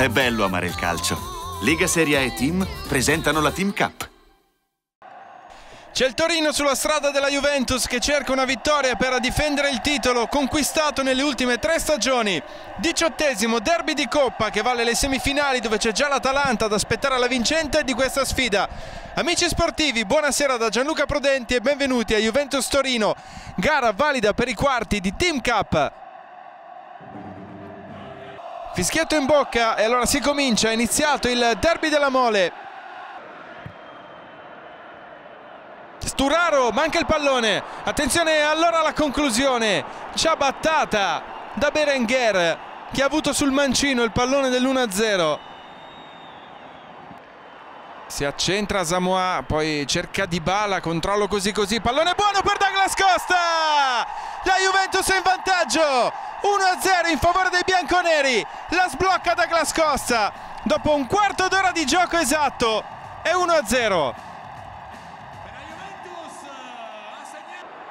È bello amare il calcio. Lega Serie A e Team presentano la Team Cup. C'è il Torino sulla strada della Juventus che cerca una vittoria per difendere il titolo conquistato nelle ultime tre stagioni. Diciottesimo derby di Coppa che vale le semifinali dove c'è già l'Atalanta ad aspettare la vincente di questa sfida. Amici sportivi, buonasera da Gianluca Prudenti e benvenuti a Juventus Torino. Gara valida per i quarti di Team Cup. Fischietto in bocca e allora si comincia, è iniziato il derby della Mole. Sturaro, manca il pallone, attenzione allora alla conclusione, ciabattata da Berenguer che ha avuto sul mancino il pallone dell'1-0. Si accentra Samoa, poi cerca Di Bala, controllo così così, pallone buono per Douglas Costa! La Juventus è in vantaggio, 1-0 in favore dei bianconeri, la sblocca Douglas Costa, dopo un quarto d'ora di gioco esatto, è 1-0.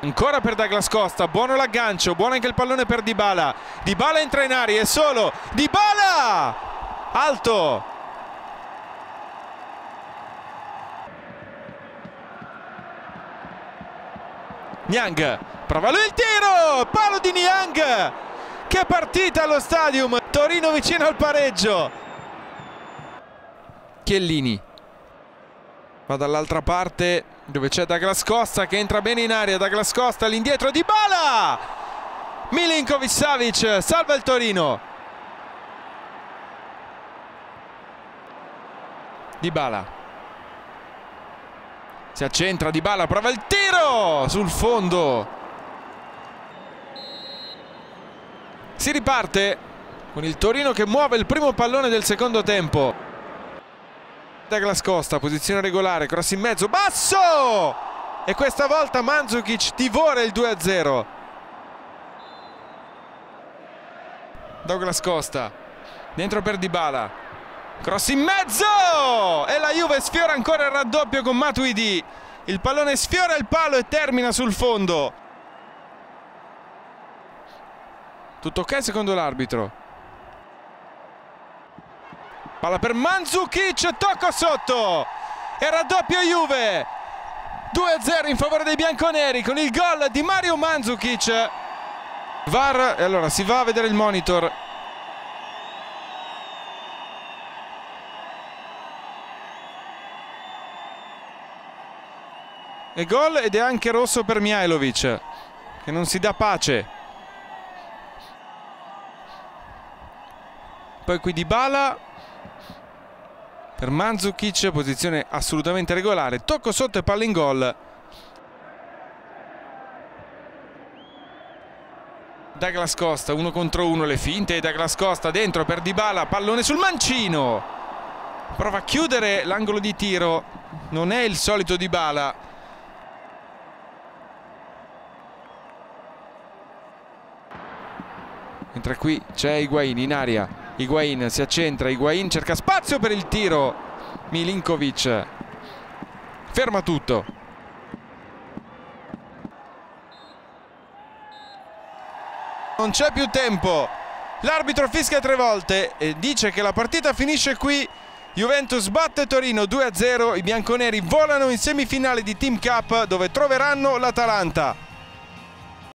Ancora per Douglas Costa, buono l'aggancio, buono anche il pallone per Dybala. Dybala entra in aria, è solo. Dybala! Alto! Niang, prova lui il tiro! Palo di Niang! Che partita allo stadium! Torino vicino al pareggio. Chiellini. Va dall'altra parte dove c'è Douglas Costa che entra bene in aria Douglas Costa all'indietro di Bala! Milinkovic Savic salva il Torino. Di Bala. Si accentra Di Bala prova il tiro sul fondo si riparte con il Torino che muove il primo pallone del secondo tempo Douglas Costa, posizione regolare, cross in mezzo, basso! E questa volta Mandzukic divora il 2-0. Douglas Costa, dentro per Dybala, cross in mezzo! E la Juve sfiora ancora il raddoppio con Matuidi. Il pallone sfiora il palo e termina sul fondo. Tutto ok secondo l'arbitro. Palla per Mandzukic, tocco sotto! E raddoppio Juve! 2-0 in favore dei bianconeri con il gol di Mario Mandzukic. VAR e allora si va a vedere il monitor. E gol ed è anche rosso per Mihailovic che non si dà pace poi qui di Bala per Mandzukic, posizione assolutamente regolare, tocco sotto e palla in gol. Douglas Costa, uno contro uno, le finte, Douglas Costa dentro per Dybala, pallone sul mancino. Prova a chiudere l'angolo di tiro, non è il solito Dybala. Mentre qui c'è Higuain in aria, Higuain si accentra, Higuain cerca spazio per il tiro, Milinkovic ferma tutto. Non c'è più tempo, l'arbitro fischia tre volte e dice che la partita finisce qui. Juventus batte Torino 2-0, i bianconeri volano in semifinale di Team Cup dove troveranno l'Atalanta.